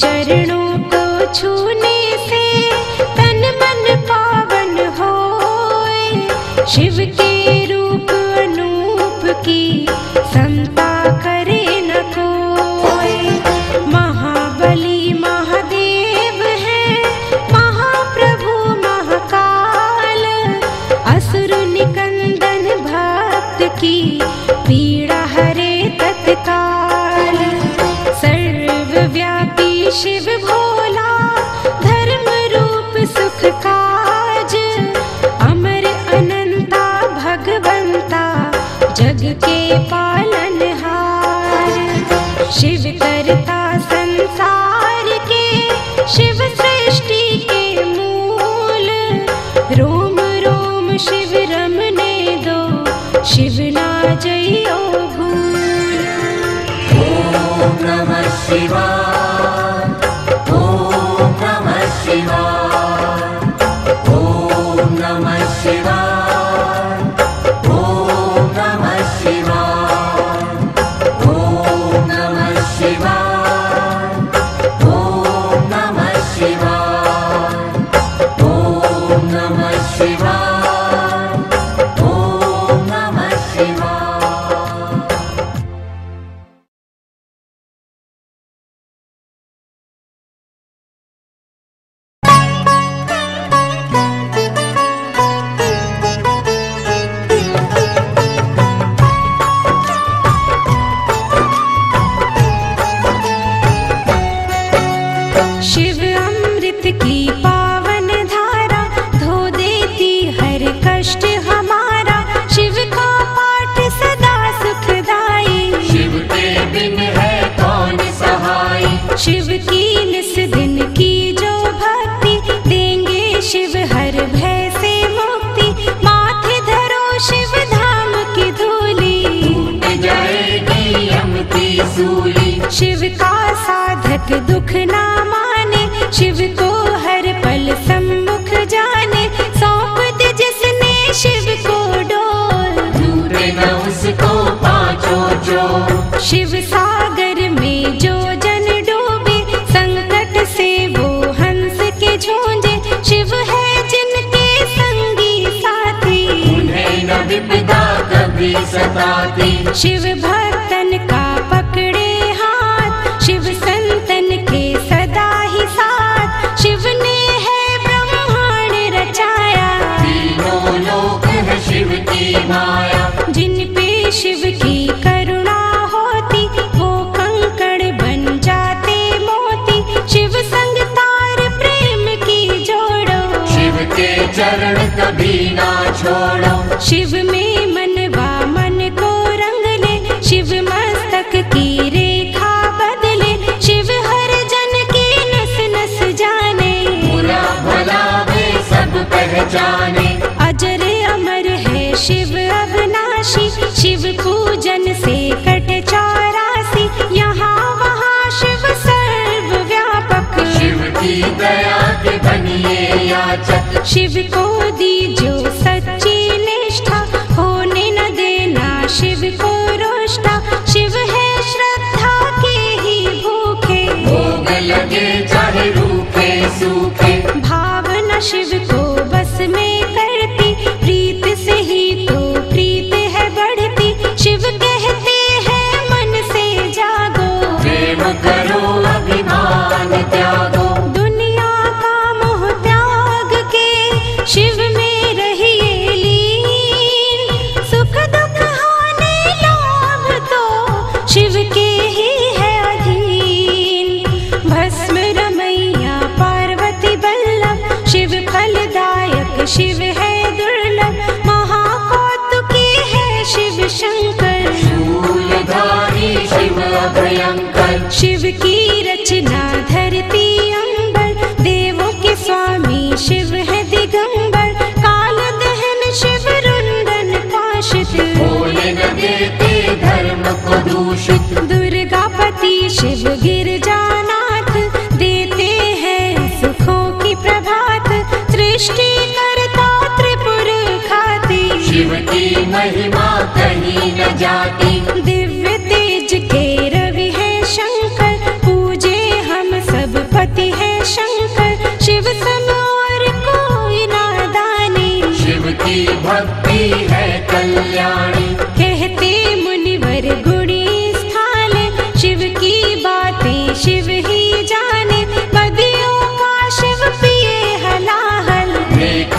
चरणों को छूने से तन मन पावन होए शिव के Viva ना माने शिव को हर पल सम्मुख जाने सौंप दे जिसने शिव को डोर ढूंढे न उसको पाचो जो शिव सागर में जो जन डूबे संकट से वो हंस के झूंझे शिव है जिनके संगी साथी उन्हें न विपदा कभी सताती शिव भा जिन पे शिव की करुणा होती वो कंकड़ बन जाते मोती शिव प्रेम की जोड़ो शिव के शिव में मनवा मन को रंग ले शिव मस्तक की रेखा बदले शिव हर जन की नस नस जाने भला सब पहचाने शिव अविनाशी शिव पूजन से कट चौरासी यहाँ वहाँ शिव सर्व व्यापक शिव की दया के बनिए याचक शिव को दीजो सच्ची निष्ठा होने न देना शिव को रोष्टा शिव है श्रद्धा के ही भूखे भोग लगे चाहे रूखे सूखे भावना शिव को बस में त्यागो दुनिया का मोह त्याग के शिव में रहिए लीन सुख दुख हानि लाभ तो शिव के ही है अधीन भस्म रमैया पार्वती बल्लभ शिव फलदायक शिव है दुर्लभ महाकौतुकी है शिव शंकर शिव अभयंकर शिव की मन को दूषित दुर्गापति शिव गिरजानाथ देते हैं सुखों की प्रभात सृष्टि करता त्रिपुर खाती शिव की महिमा कहीं न जाती दिव्य तेज के रवि है शंकर पूजे हम सब पति है शंकर शिव सम और कोई ना शिव की भक्ति है कल्याणी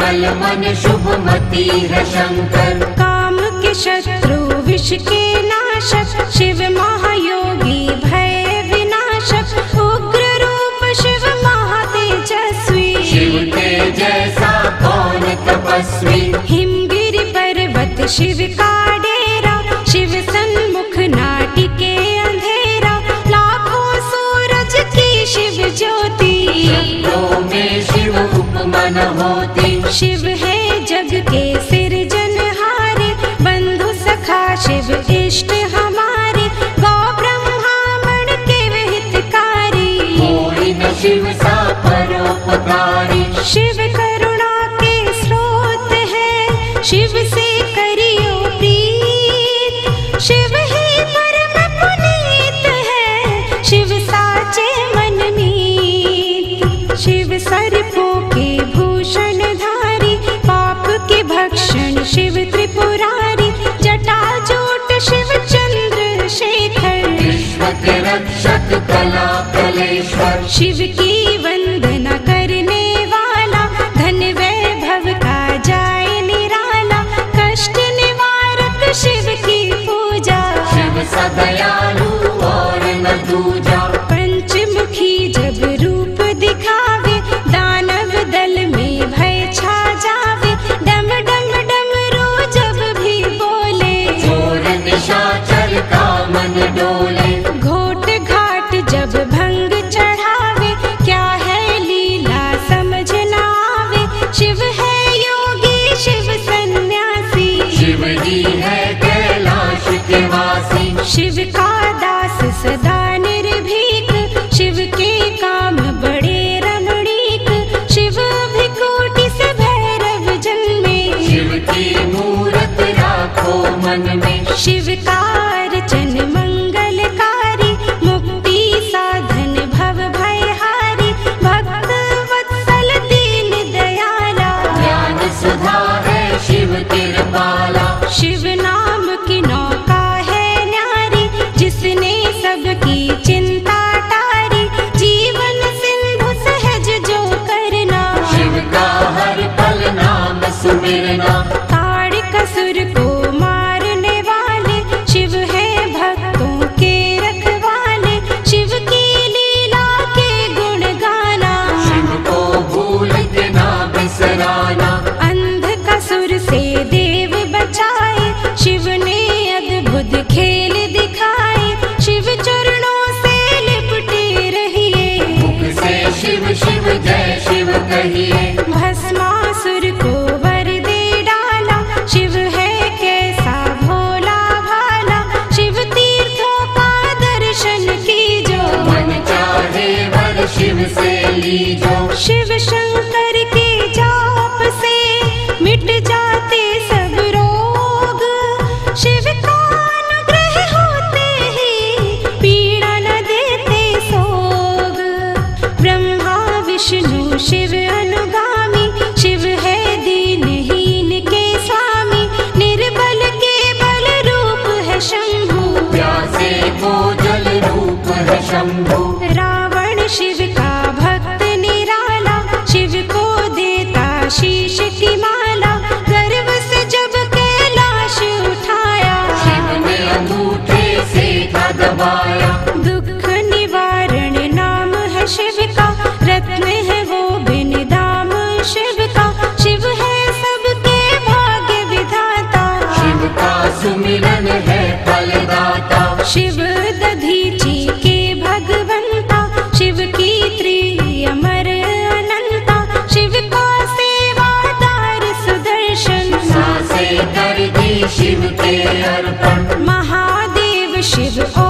बल मन शुभ मति है शंकर काम के शत्रु विष के नाशक शिव महायोगी भय विनाशक उग्र रूप शिव महातेजस्वी शिव तेजसा कौन तपस्वी हिमगिरि पर्वत शिव का शिव करुणा के स्रोत है शिव से करियो प्रीत शिव ही परम पुनीत है शिव साचे मन मीत शिव सर्पो के भूषण धारी पाप के भक्षण शिव त्रिपुरारी जटा जोट शिव चंद्र शेखर विश्व के रक्षक कला कलेश्वर शिव की Tive calma. महादेव शिव और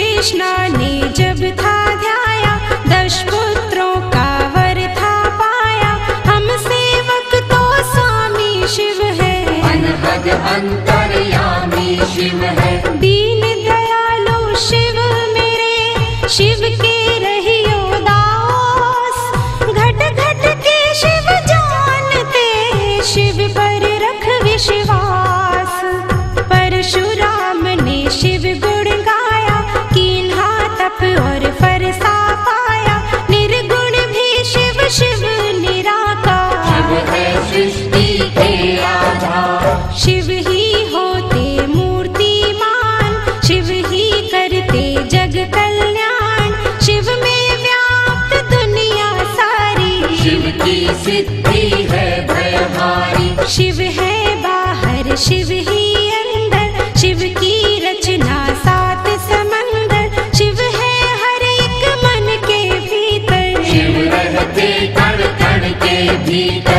कृष्णा ने जब था ध्याया दश पुत्रों का वर था पाया हम सेवक तो स्वामी शिव है अनहद अंत शिव है बाहर शिव ही अंदर शिव की रचना सात समंदर शिव है हर एक मन के भीतर शिव रहते कण कण के भीतर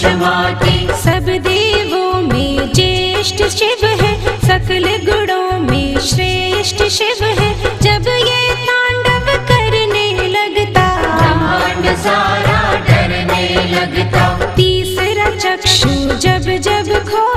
जमाते सब देवों में ज्येष्ठ शिव है सकल गुणों में श्रेष्ठ शिव है जब ये तांडव करने लगता ब्रह्मांड सारा डरने लगता तीसरा चक्षु जब जब खो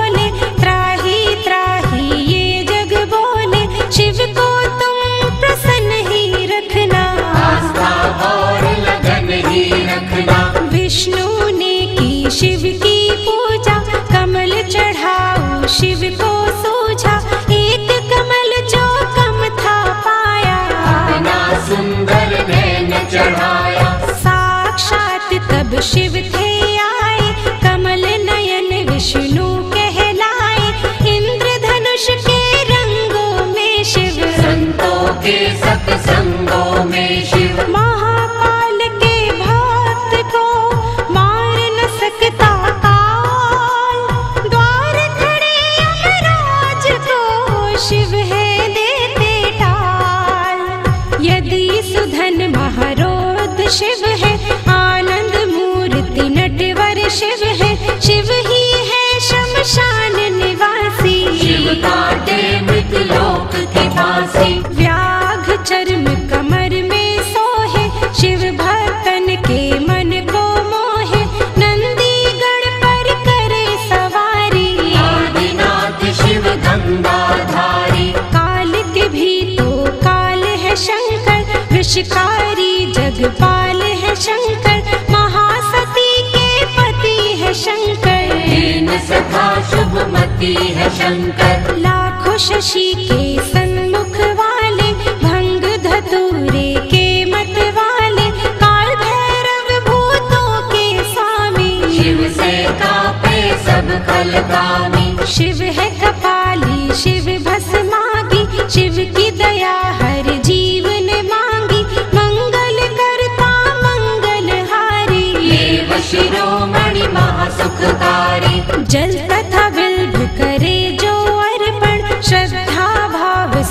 भगवती है शंकर लाखो शशि के सन्मुख वाले भंग धतूरे के मत वाले काल भैरव भूतों के स्वामी शिव से कापे सब कल कामी शिव है कपाली शिव भस मागी शिव की दया हर जीवन मांगी मंगल करता मंगल हारी शिरोमणि महासुखकारी जल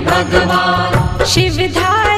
भगवान शिवधार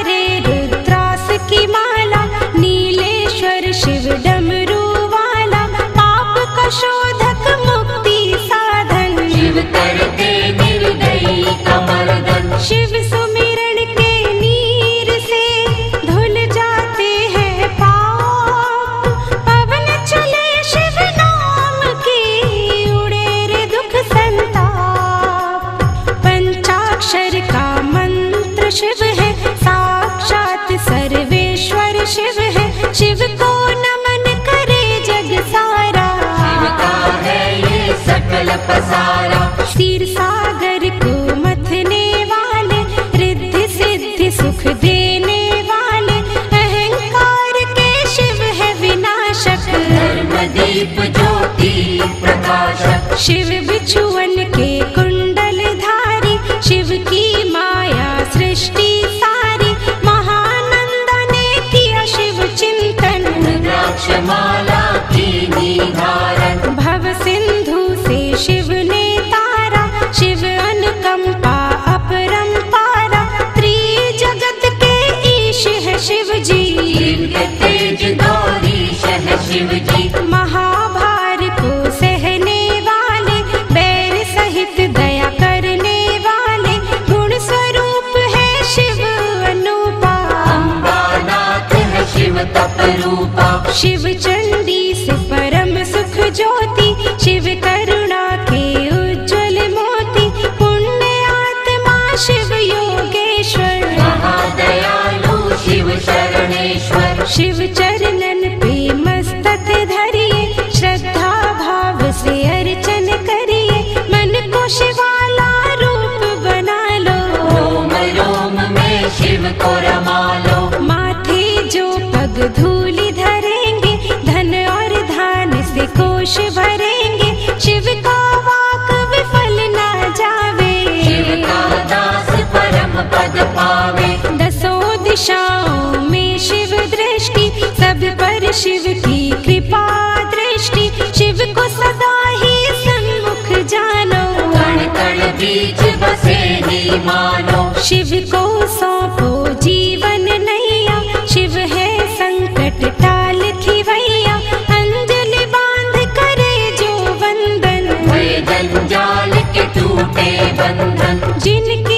पसारा तीर सागर को मथने वाले रिद्धि सिद्धि सुख देने वाले अहंकार के शिव है विनाशक धर्मदीप ज्योति प्रकाशक शिव बिच्छुवन के कुंडल धारी शिव की माया सृष्टि सारी महानंदने की शिव चिंतन draughtma ज्योति शिव का शिव की कृपा दृष्टि शिव को सदा ही सन्मुख जानो कण कण बीच बसे ही मानो शिव को सौंपो जीवन नैया शिव है संकट टाल की भैया अंजलि बांध करे जो बंधन जंजाल के टूटे बंधन जिनके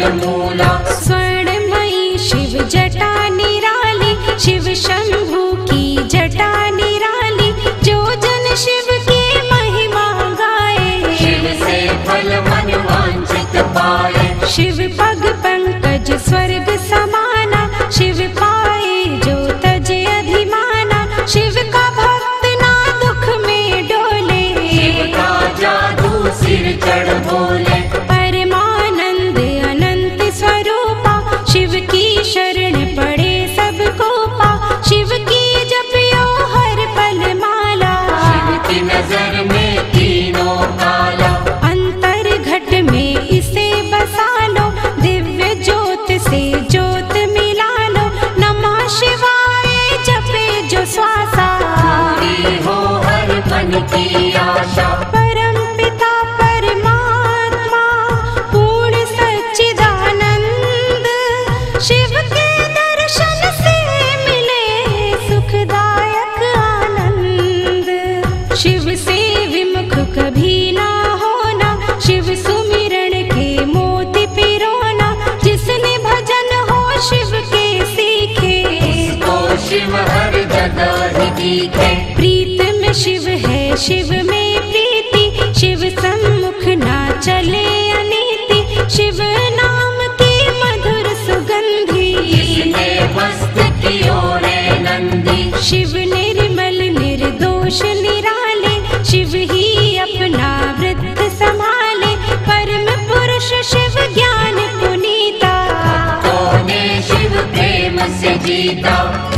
Hallelujah. I Is anyone? प्रीत प्रीत में शिव है शिव में प्रीति शिव सम्मुख ना चले अनीति शिव नाम की मधुर सुगंधी नंदी शिव निर्मल निर्दोष निराले शिव ही अपना वृत्त संभाले परम पुरुष शिव ज्ञान पुनीता तो ने शिव प्रेम से जीता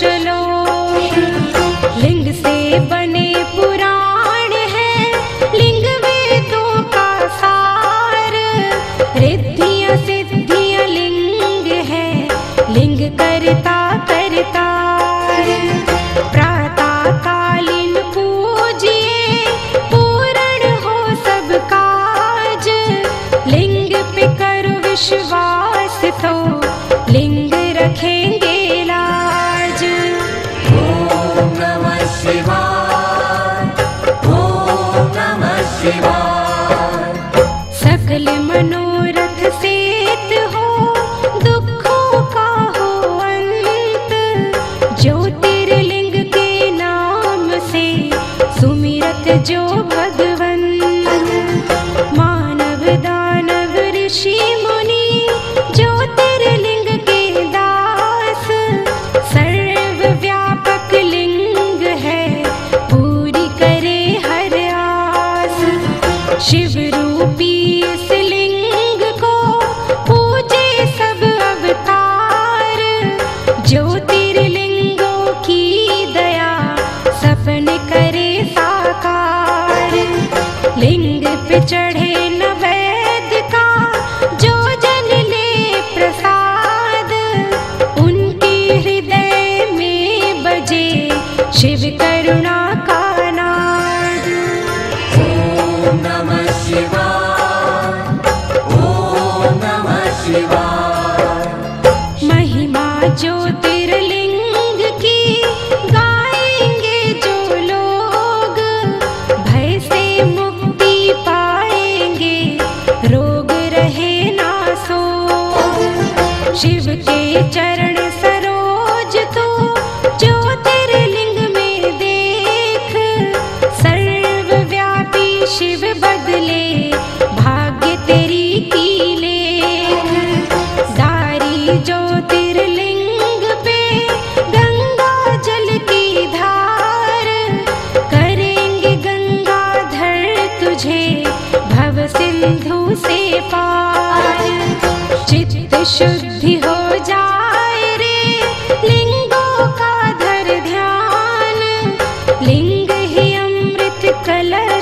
chelou. सकल मनोरथ से परिचय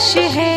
खुश है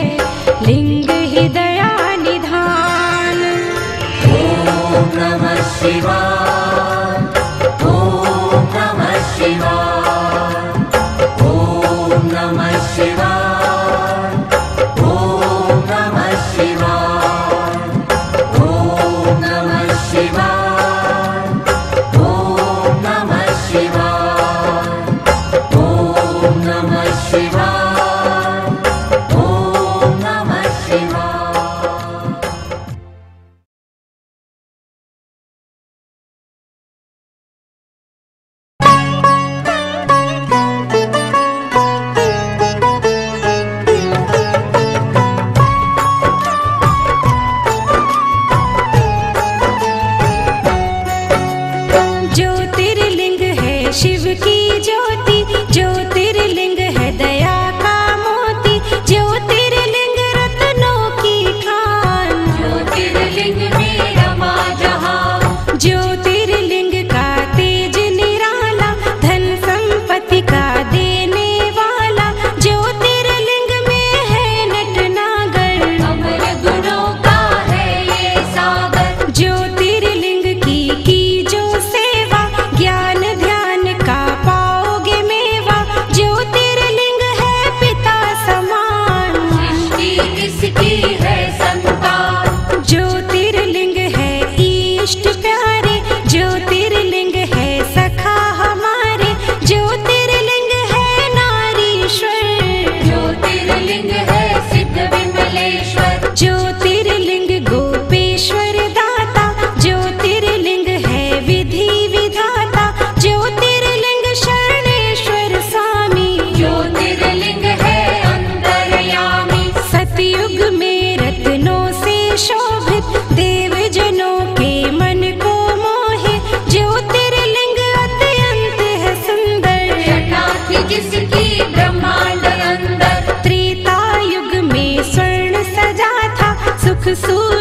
खूबसूरत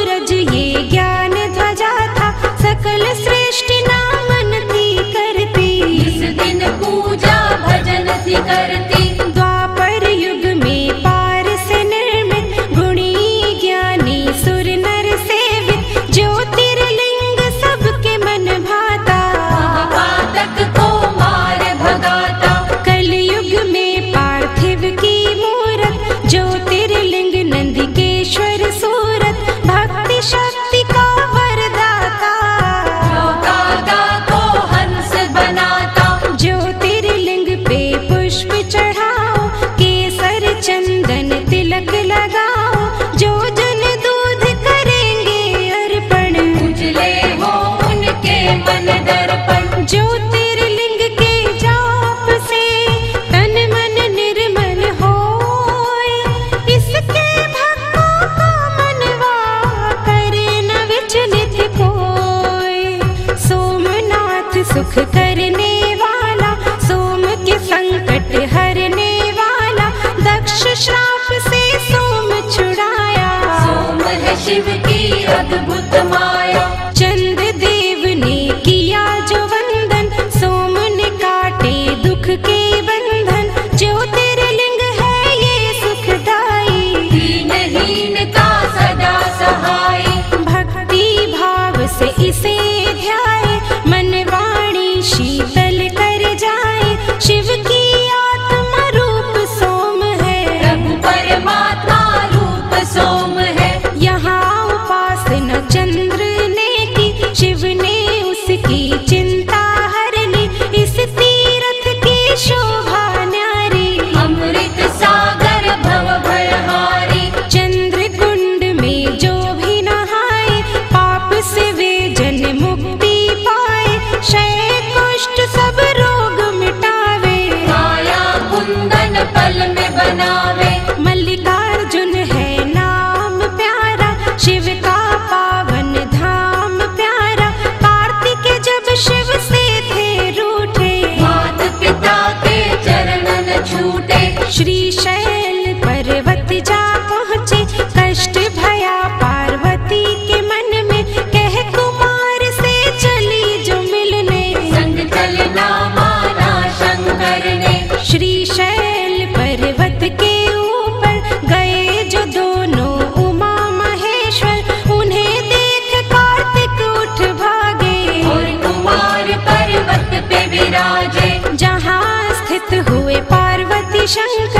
अद्भुत माँ शंकर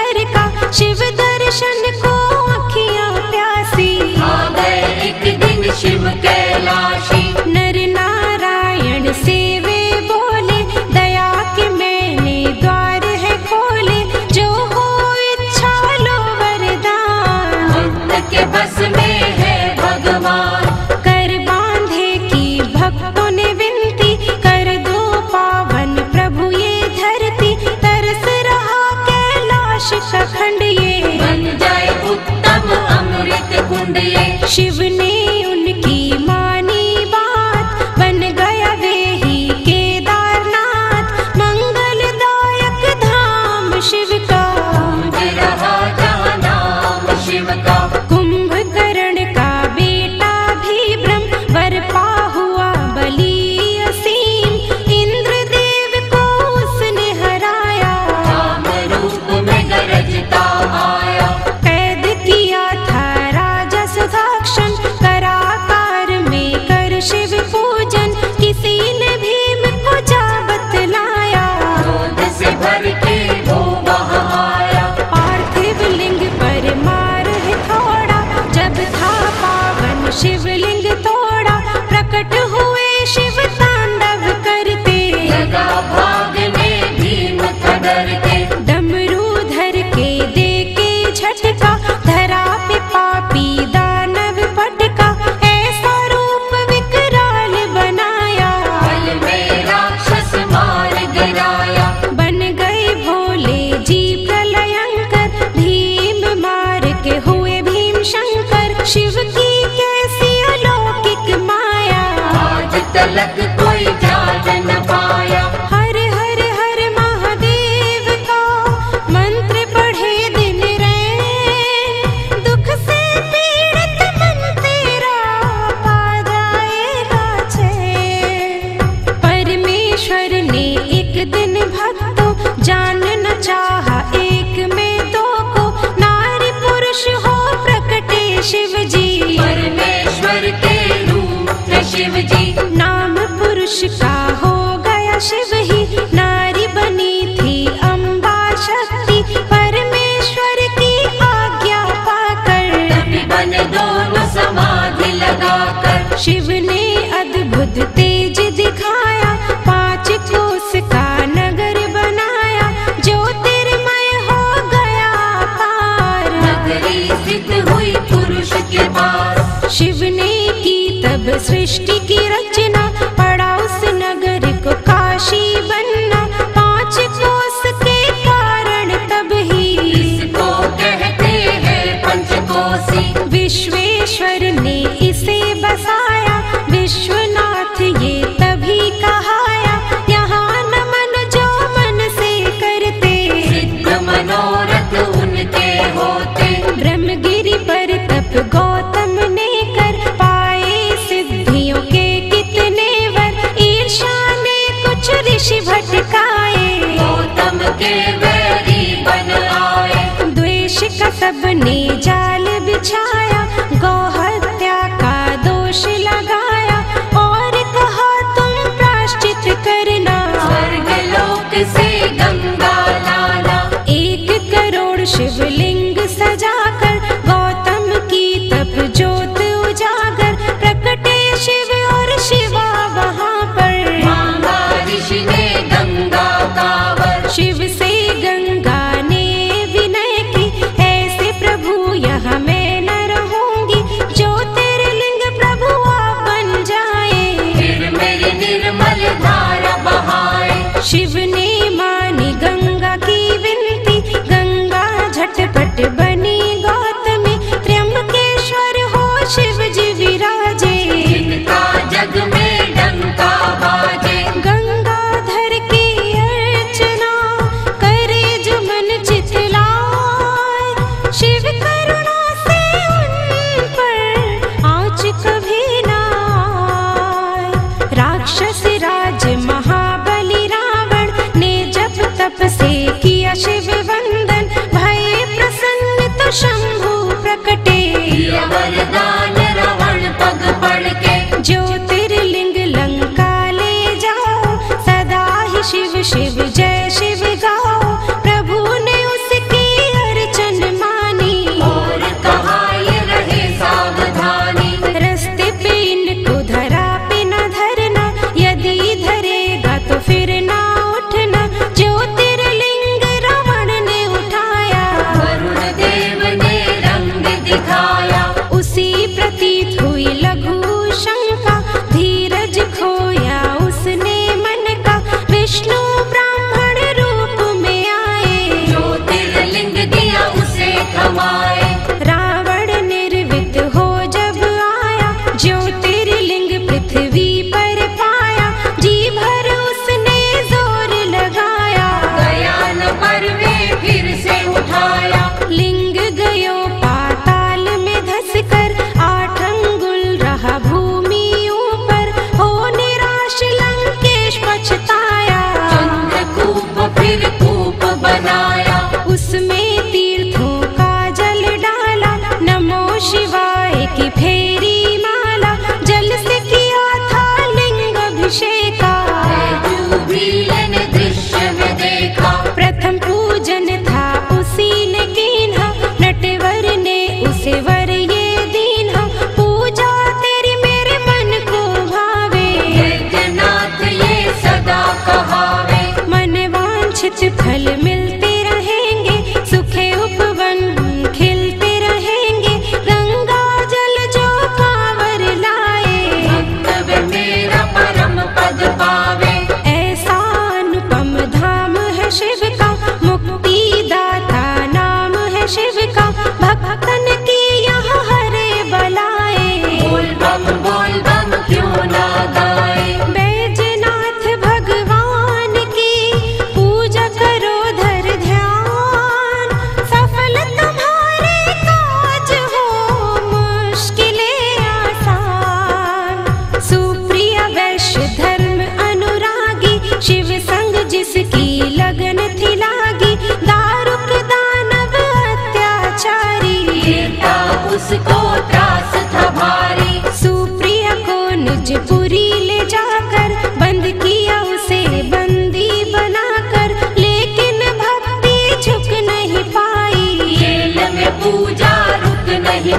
সৃষ্টি सबने जाल बिछाया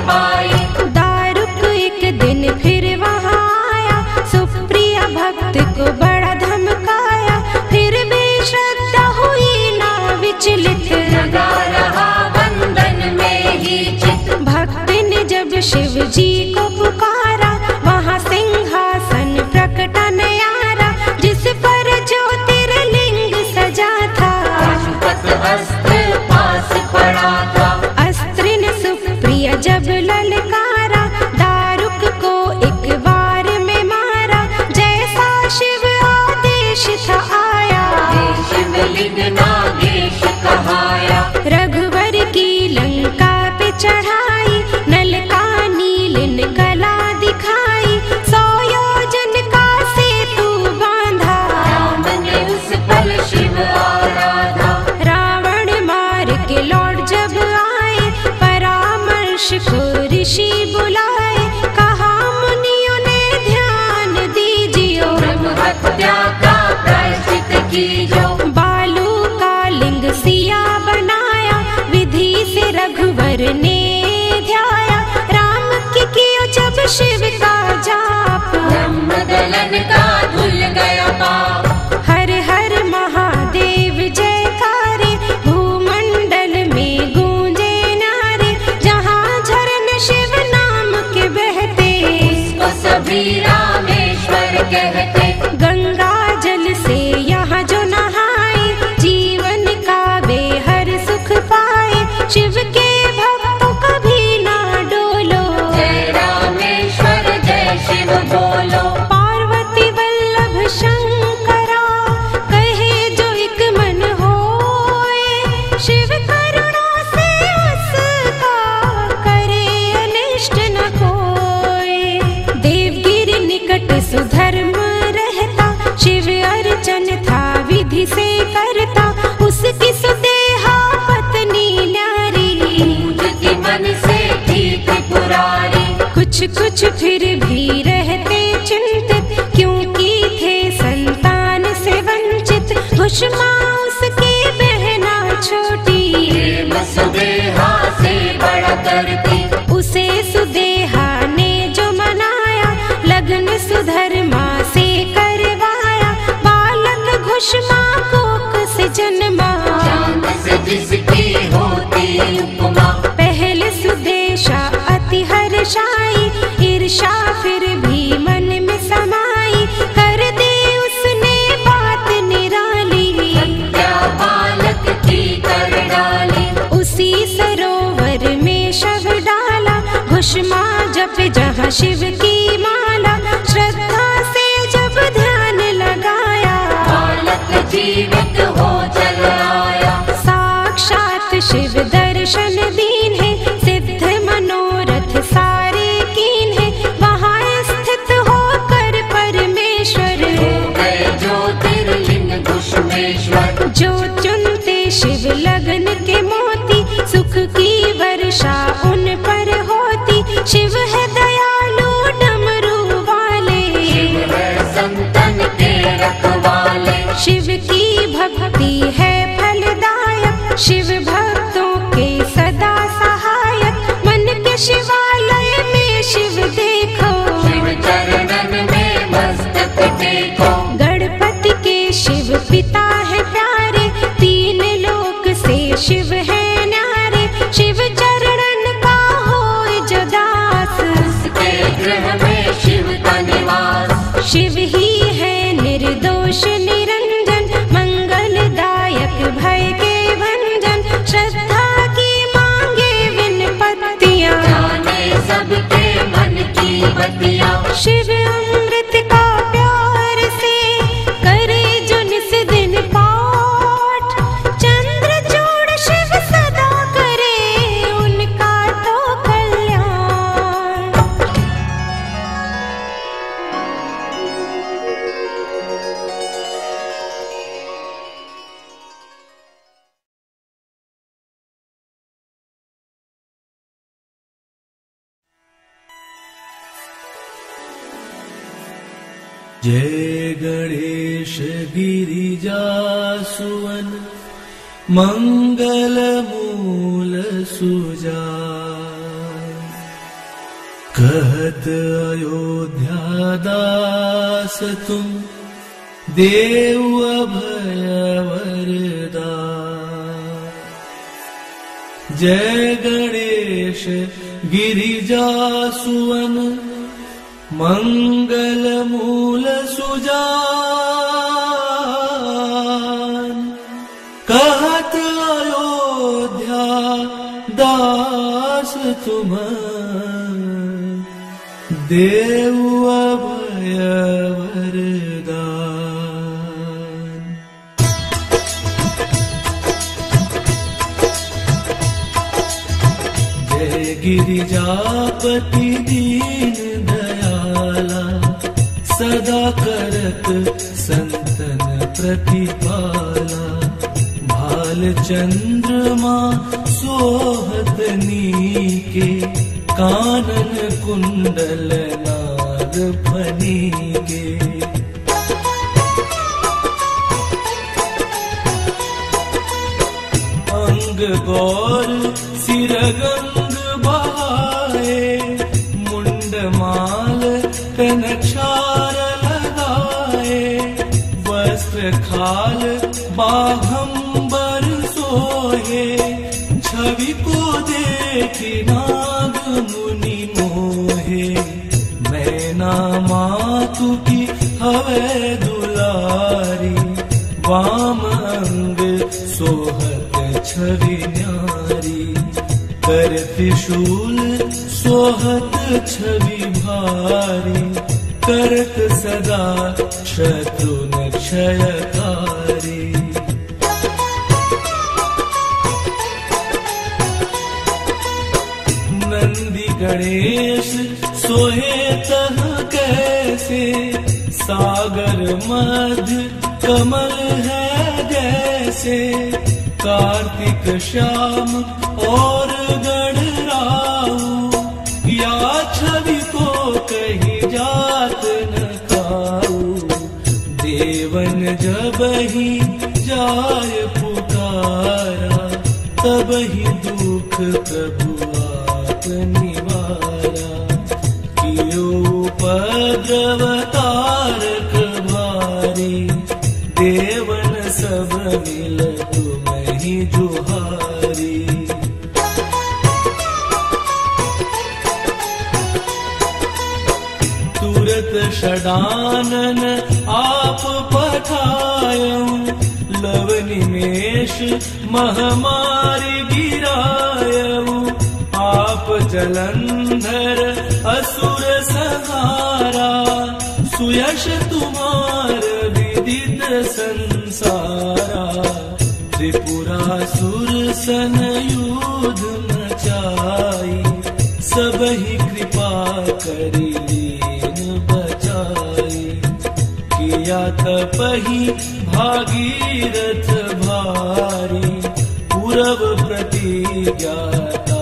पाई दारुक एक दिन फिर वहाँ आया सुप्रिया भक्त को बड़ा धमकाया फिर भी श्रद्धा हुई ना विचलित लगा रहा बंधन में ही चित भक्त ने जब शिव जी को पुकारा वहाँ सिंहासन प्रकटा नयारा जिस पर ज्योतिर्लिंग सजा था श्रीरामेश्वर कहते सुषमा उसकी बहना छोटी बसुदेहा से बड़ा करती उसे सुदे शिव की माला श्रद्धा से जब ध्यान लगाया बालक जीवित हो चल आया साक्षात शिव दर्शन दीन है सिद्ध मनोरथ सारे कीन है वहाँ स्थित होकर परमेश्वर हो गए ज्योतिर्लिंग घुष्मेश्वर ज्योति Shit. जय गणेश गिरिजासुवन अयोध्या दास तुम देव देवाभयवरदा जय गणेश गिरिजासुवन मङ्गलमूल सुजा कहत योध्या दासुम दे अवयवर गिरिजापति पति करत संतन प्रतिपाला भाल चंद्रमा सोहत नी के कानन कुंडल नाग फनीके अंग गौर सिरगंग बहाए मुंडमाल कनक काल बाघंबर सोहे छवि को देख नाग मुनि मोहे मैना मातु की हवे दुलारी वाम अंग सोहत छवि न्यारी कर त्रिशूल सोहत छवि भारी सदा शत्रुन न नंदी गणेश सोहे कैसे सागर मध कमल है जैसे कार्तिक श्याम और तबही जाय पुकारा तबही दुख प्रभु आप निवारा कियो पद्रवतार कमारे देवन सब मिल तुम्हें जुहारे तुरत षडानन आप पठा आयम लव निमेश महामारी गिरायम आप जलंधर असुर सहारा सुयश तुमार विदित संसारा त्रिपुरा सुर सन नचाई मचाई सब ही कृपा करी बचाई किया तपही भागीरथ भारी पुरव प्रतिज्ञाता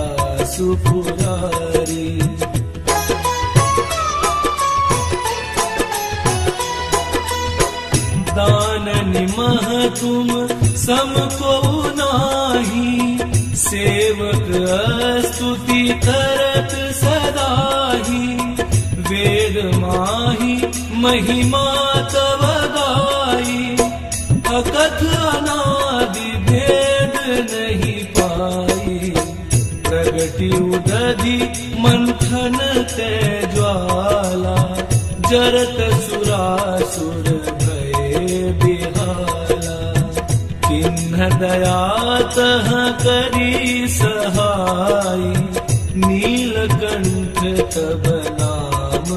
सुपुरारी दाननि मह तुम नाही सेवक स्तुति करत सदाहि वेद माही महिमा ना भेद नहीं पाई गु न मन्थन ते ज्वाला जर सुरासुर बिहार दया ती सहाय नीलकण्ठ कम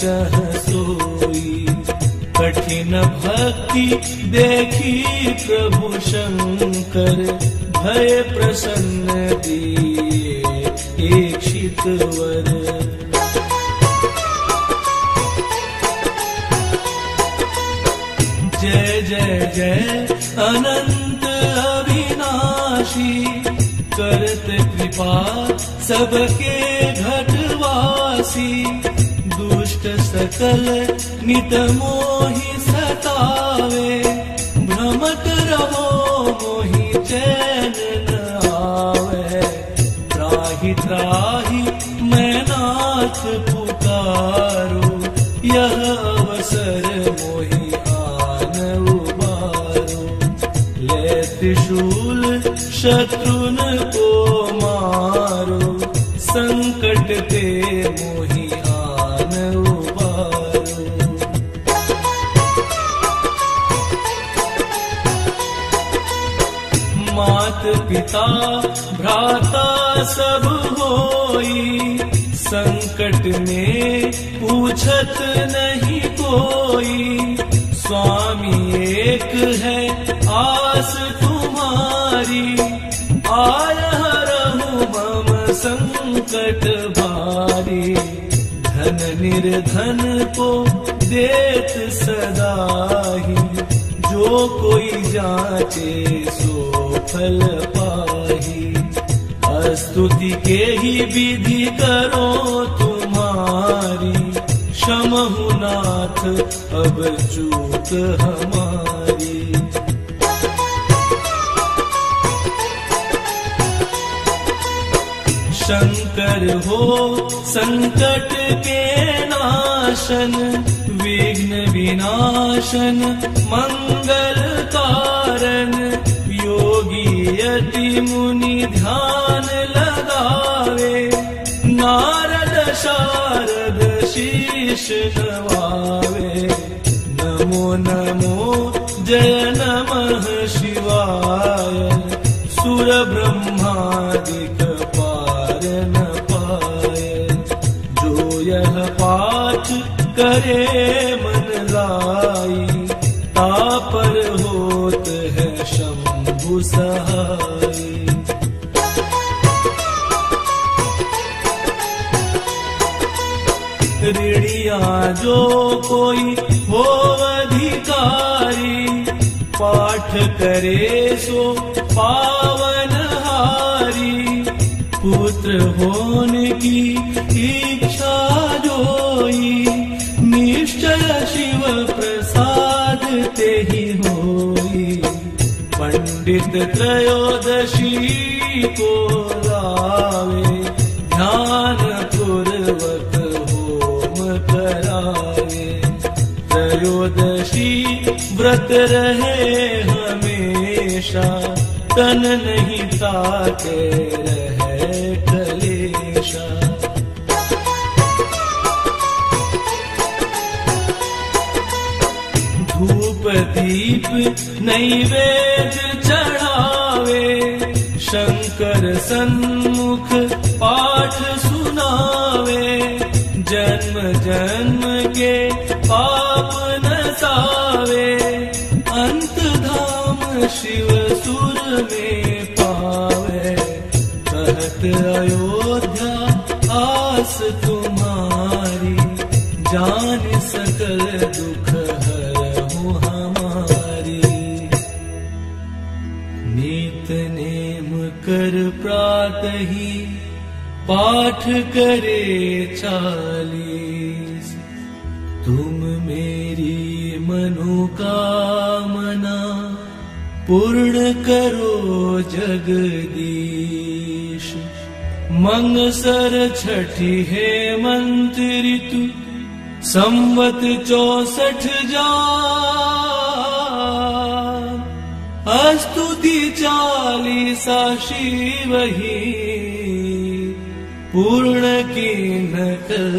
चह सोई कठिन भक्ति देखी प्रभु शंकर भय प्रसन्न दिए एक जय जय जय अनंत अविनाशी करत कृपा सबके सतावे भ्रमत सताव मोहि चैन राहि यह अवसर मोहि आन उबारु लेत शूल शत्रुन को मारु संकट ते मोहि पिता भ्राता सब होई संकट में पूछत नहीं कोई स्वामी एक है आस तुम्हारी आया रहू मम संकट भारी धन निर्धन को देत सदा ही जो कोई जाते सो फल पाही स्तुति के ही विधि करो तुम्हारी क्षम नाथ अब चूक हमारी शंकर हो संकट के नाशन विघ्न विनाशन मंगल कारण मुनि ध्यान लगावे, नारद शारद शीश नवावे नमो नमो जय नमः शिवाय सुर ब्रह्मादिक पार न जो यह पाच करे दिया जो कोई वो अधिकारी पाठ करे सो पावन हारी पुत्र होने की इच्छा जोई निश्चय शिव प्रसाद ते ही होई पंडित त्रयोदशी को लावे की व्रत रहे हमेशा तन नहीं ताके रहे कलेशा धूप दीप नैवेद चढ़ावे शंकर सन्मुख पाठ सुनावे जन्म जन्म के पाठ शिव सुर मे आस तुम्हारी जान सकल दुख नीतनेम कर प्रात ही पाठ करे चार पूर्ण करो जगदीश मंगसर छठी हे ऋतु संवत चौसठ जा अस्तु चालीसा शिव ही पूर्ण नकल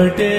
പാടേ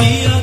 Kia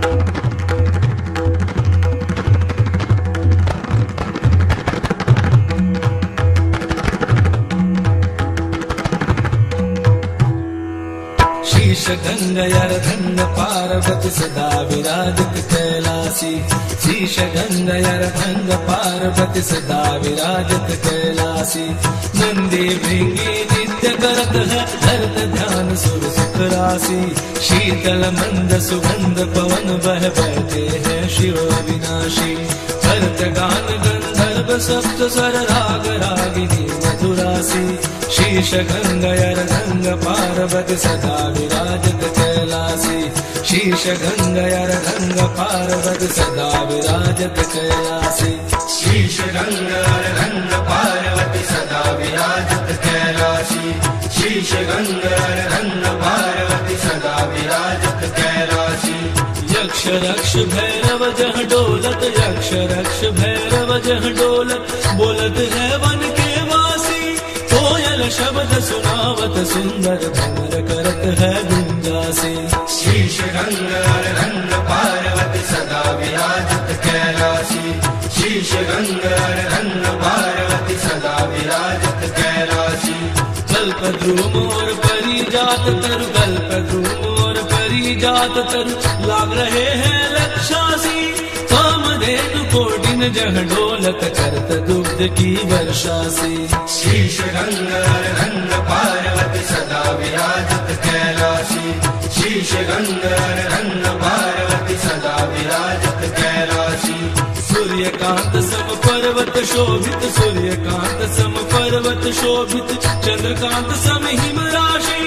Thank you. गङ्गय पार्वति सदा विराजत कैलासी गङ्ग पार्वति सदा विराजत नित्य ने हरत ध्यान सुर सुखरासि शीतल मन्द सुगन्ध पवन बह बहते है विनाशी हरत गान स्वर रागरा मधुरासि शीर्ष गङ्गयर् गङ्ग सदा विराजत कैलासि शीर्ष गङ्गयर गङ्ग पार्वत सदा विराजत कैलासि शीर्ष गङ्गार धन सदा विराजत कैलासि शीर्ष गङ्गयर धन सदा विराजत क यक्ष रक्ष भैरव जह डोलत यक्ष रक्ष भैरव जह डोलत बोलत है वन के वासी कोयल शब्द सुनावत सुंदर भंवर करत है गुंजासी शीश रंग रंग पार्वती सदा विराजत कैलासी शीर्ष रंग रंग पार्वती सदा विराजत कैलासी कल्प ध्रुव और परिजात तरु कल्प ध्रुव भी ज्यादातर लाग रहे हैं लक्षासी काम दे तू कोटिन जह ढोलक करत दुग्ध की वर्षा से शीष गंग रंग पार्वती सदा विराजत कैलाशी शीष गंग रंग पार्वती सदा विराजत कैलाशी सूर्यकांत सम पर्वत शोभित सूर्यकांत सम पर्वत शोभित चंद्रकांत सम हिम राशि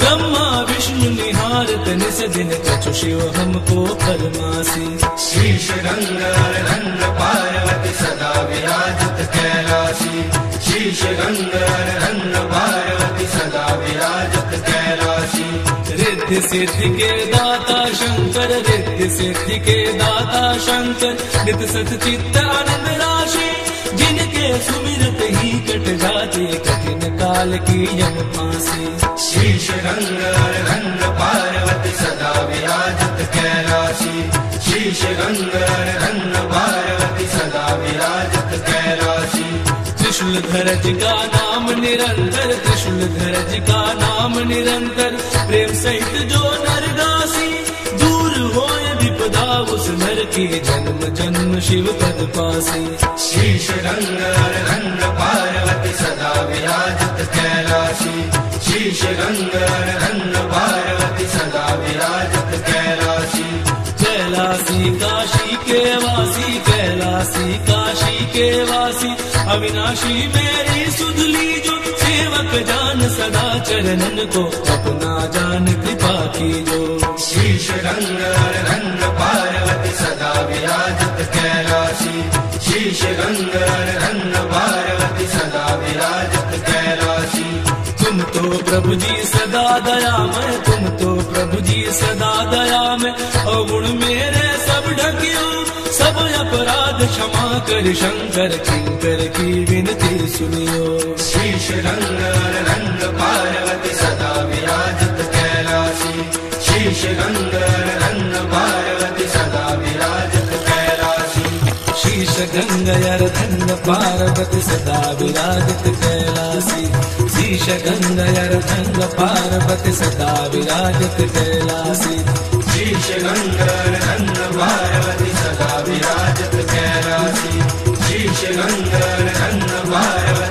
ब्रह्मा विष्णु निहारत निस दिन कछु शिव हमको फरमासी श्री गंगा रंग पार्वती सदा विराजत कैलाशी शीर्ष गंगा रंग पार्वती सदा विराजत कैलाशी रिद्ध सिद्धि के दाता शंकर रिद्ध सिद्धि के दाता शंकर नित सत चित्त आनंद राशी सुमिरत ही कट जाते कठिन काल की यम पासे शीश रंग रंग पार्वती सदा विराजत कैलाशी शीश रंग रंग पार्वती सदा विराजत कैलाशी त्रिशूल धरज का नाम निरंतर त्रिशूल धरज का नाम निरंतर प्रेम सहित जो नरदासी दूर होए खुदा उस नर की जन्म जन्म शिव पद पासी शीश रंग रंग पार्वती सदा विराजत कैलाशी शीश रंग रंग पार्वती सदा विराजत कैलाशी कैलाशी काशी के वासी कैलाशी काशी के वासी अविनाशी मेरी सुधली जो सेवक जान सदा चरणन को अपना जान कृपा की जो शीर्ष रंग रंग पार्वती सदा विराजत कैलाशी शीर्ष रंग रंग पार्वती सदा विराजत कैलाशी तुम तो प्रभु जी सदा दया में तुम तो प्रभु जी सदा दया में अवगुण मेरे सब ढकियों मैं अपराध क्षमा कर शंकर किंकर की विनती सुनियो शीष रंग रंग पार्वती सदा विराजत कैलाशी शीष रंग रंग पार्वती सदा विराजत कैलाशी शीष गंग यर धंग पार्वती सदा विराजत कैलाशी शीश गंग यर पार्वती सदा विराजत कैलाशी शीश गंग रंग पार्वती सा विराजत शीश गंगा रंग भारत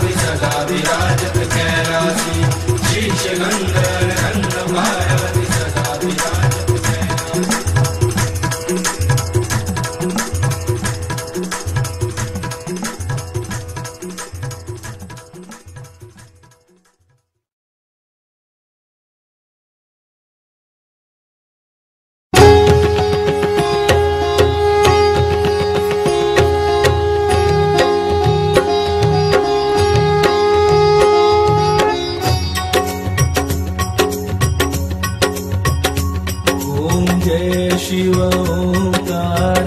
शिव ओंकार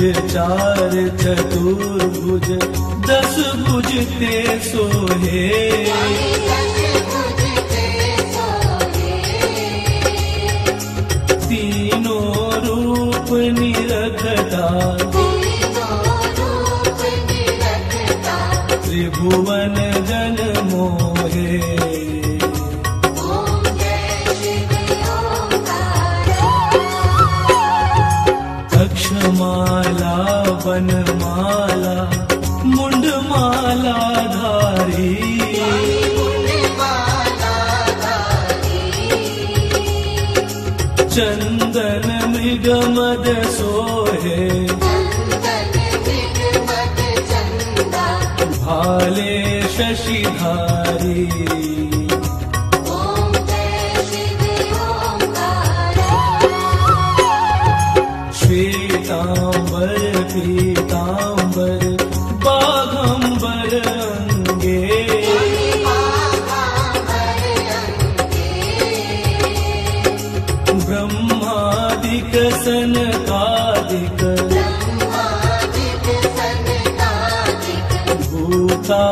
भुज चार चतुर्भुज दस भुज ते सोहे जगमद सोहे भाले शशिधारी